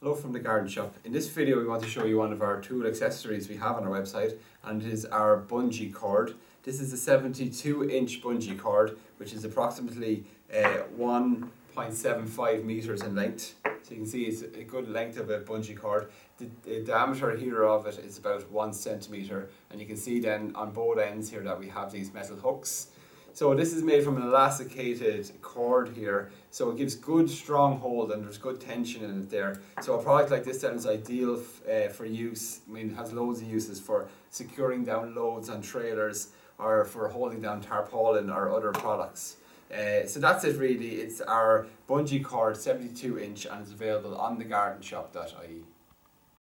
Hello from the garden shop. In this video we want to show you one of our tool accessories we have on our website and it is our bungee cord. This is a 72 inch bungee cord which is approximately uh, 1.75 meters in length. So you can see it's a good length of a bungee cord. The, the diameter here of it is about one centimeter and you can see then on both ends here that we have these metal hooks. So this is made from an elasticated cord here, so it gives good strong hold and there's good tension in it there. So a product like this then is ideal uh, for use. I mean, has loads of uses for securing down loads on trailers or for holding down tarpaulin or other products. Uh, so that's it really. It's our bungee cord, 72 inch, and it's available on thegardenshop.ie.